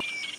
you